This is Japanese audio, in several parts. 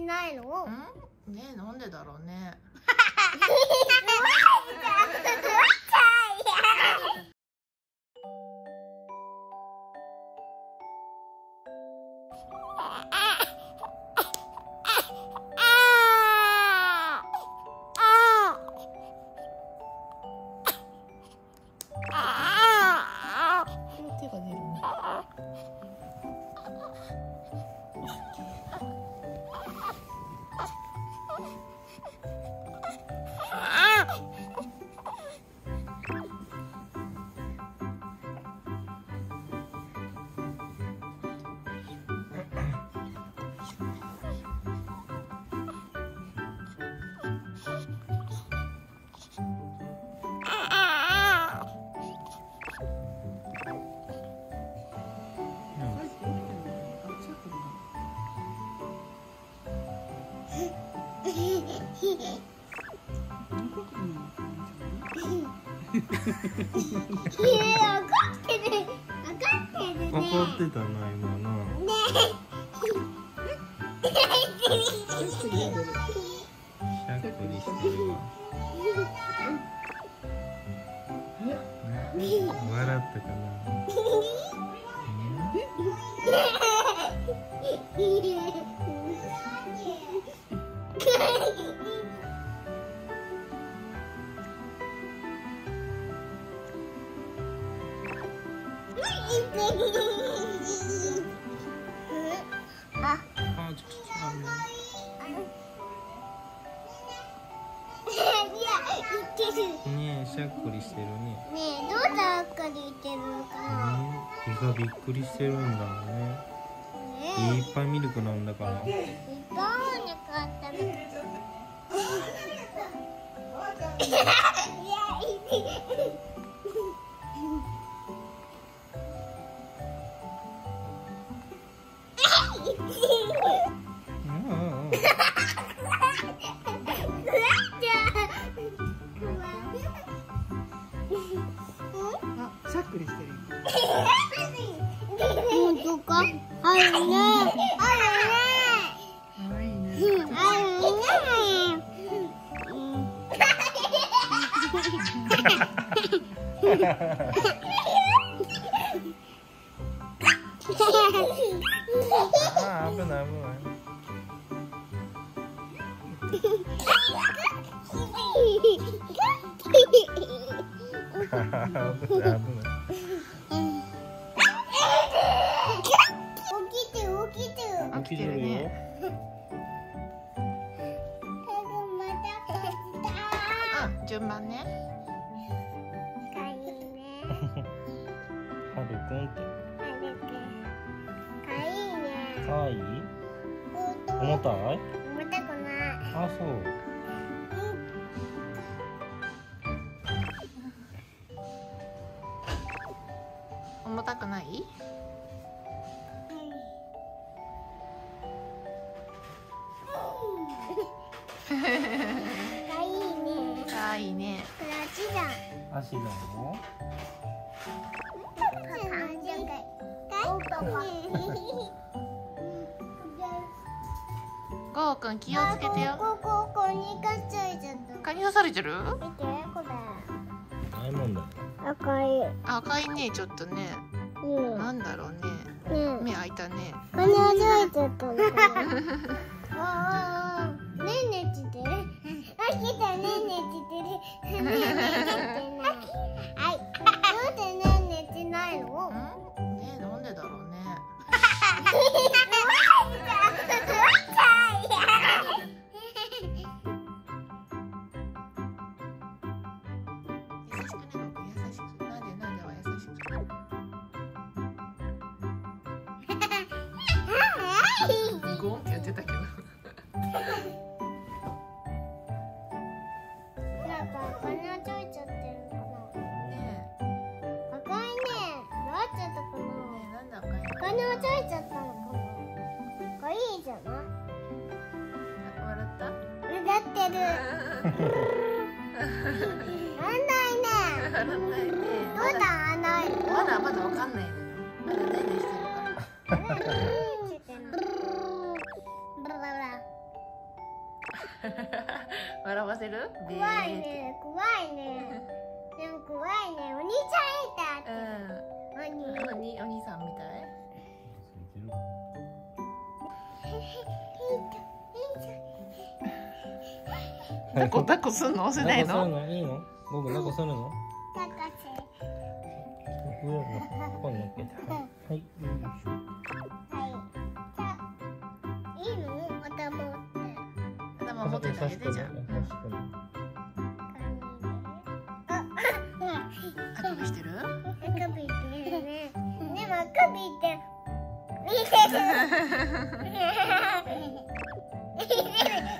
ちないの？ん？ねなんでだろうね 怒ってたな今なね。しゃっくりしてるわ笑ったかながびっくりしてるんだろうね。ねいっぱいミルク飲んだからえ、いっぱいお腹あったみた 本当か。あるね。あるね。かわいいきてるねまた買った。うん順番ね かいね。はるくんって。かいいね。かわいい重たい？重たくない。あそう重たくない？かいいね。かわいいね。これあっちじゃん。足だよゴーくん気をつけてよここここにかっちゃいちゃった。蚊に刺されてる見てこれ。ないもんだ赤い。赤いね。ちょっとね。うん。なんだろうね。ね。目開いたね。これ味わえちゃったのかな。ああ、ね。んね。えちてる。あ、来たねんねちてる。ねんねちてない。はい。どうしてねんねちないの？ん？ねなんでだろうねゴンってやってたけどお金はちいちゃっ、ね、お金はちゃったのかこいいじゃない笑ってる笑ないねどうだ笑ないまだまだわかんないら笑わせる？怖い。抱っこ抱っこすんの？せないの？いいの？僕抱っこするの？抱っこするこのっけて。はい、はい、いいの？頭頭持って。て。あげて。じゃんああ、あ、あああ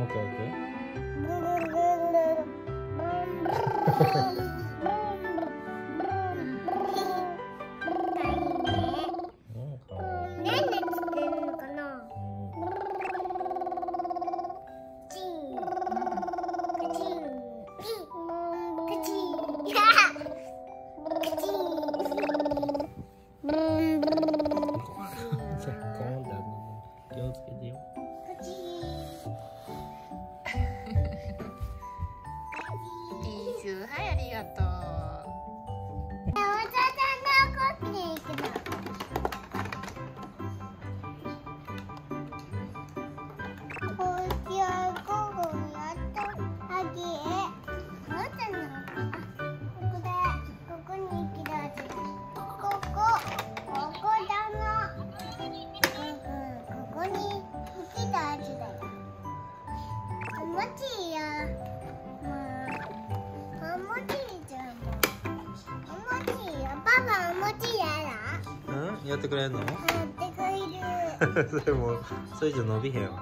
OK OK。やってくれるの？やってくれる。でもそれ以上伸びへんわ。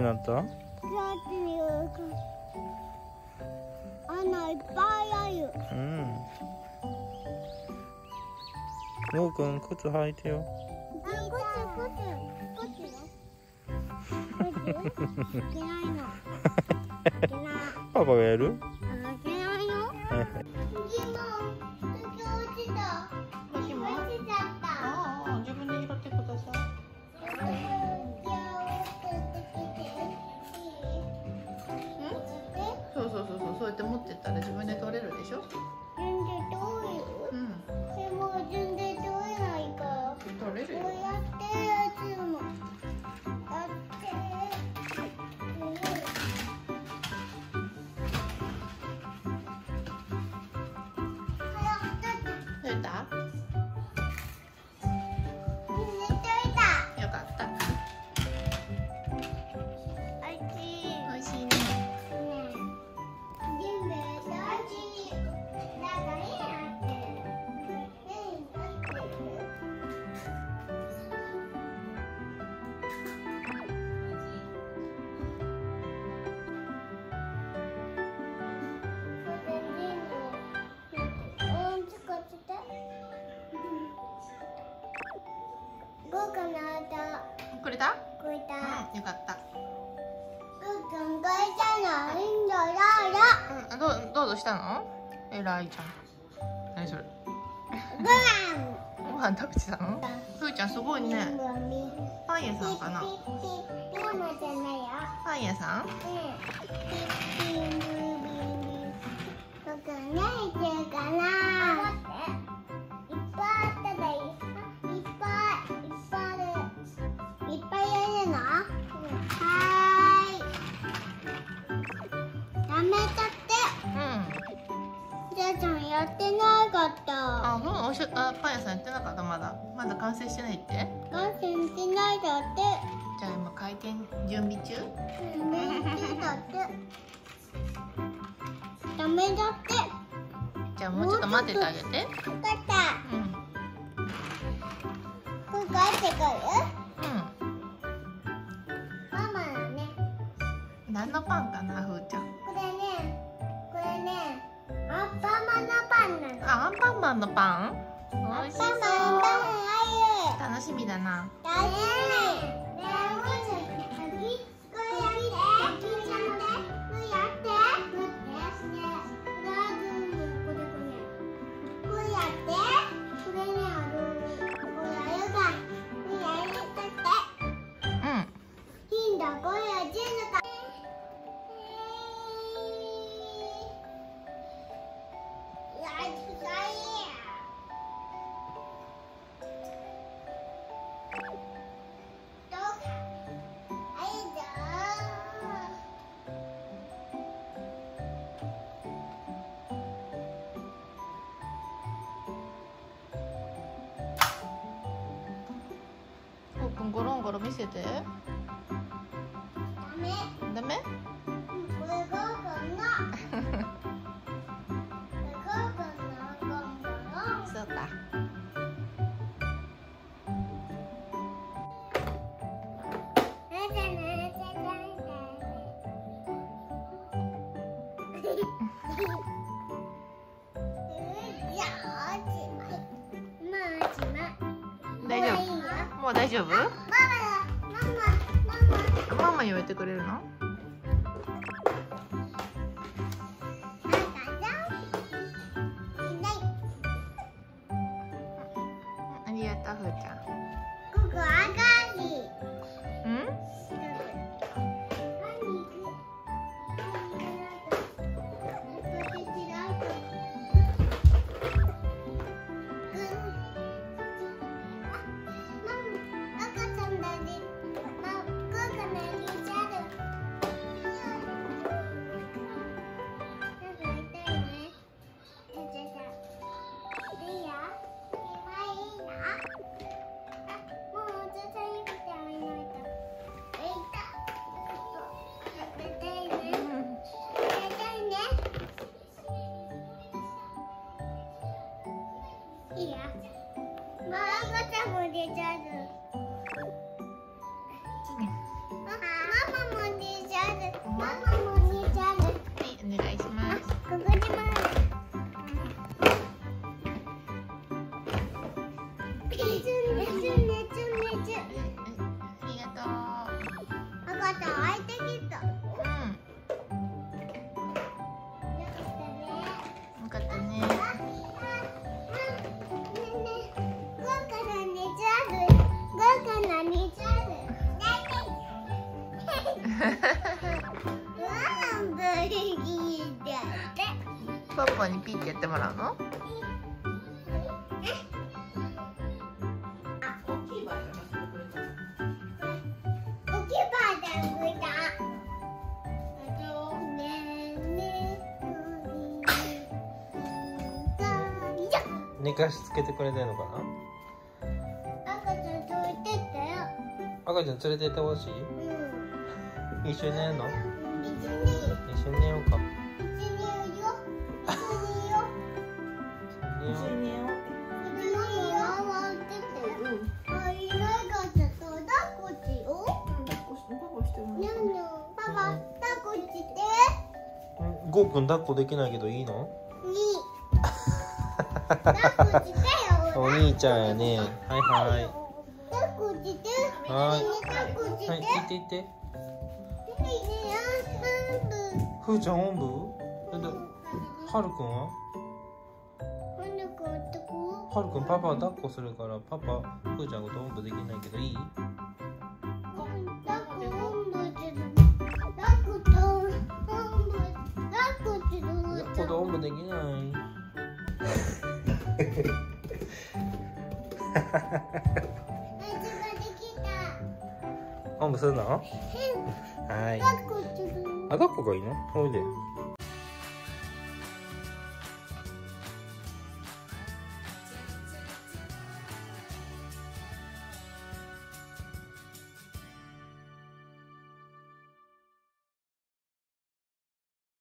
になった？穴いっぱいある。うん。くん靴履いてよ。あ靴靴。靴よ。パパがやる？豪華なくれたくれた、うん、よかった。くーく、うん、どどうぞしたのえらいちゃん何それご飯ご飯食べてたのふーちゃんすごいねパン屋さんかな？パン屋さんうん僕何してるかな？おしゃあパン屋さんやってなかった？まだ。まだ完成してないって？感染してないだって。じゃあ今開店準備中？だって。ダメだって。じゃあもうちょっと待っててあげて。分かったうん。帰ってくる？うママだね。ん何のパンかな？パンのパン？美しそう。楽しみだなんゴロンゴロ見せてあ。ダメ。ダメ？これ うか大丈夫もう大丈夫ママ言われてくれるの？いいや。まあ、赤ちゃんも出ちゃう。ママも出ちゃう。ママってもらうの？寝かしつけてくれてるのかな赤ちゃん連れてったよ。赤ちゃん連れてってほしいうん。一緒に寝るの別に。一緒に寝ようかくん抱っこできないけどいいのお兄ちゃんやねはいはいはいはい行って行ってふーちゃんおんぶはるくんははるくんパパ抱っこするからパパふーちゃんがとおんぶできないけどいいってどうできない。おんぶするの？はい。あ、抱っこがいいの？おいで。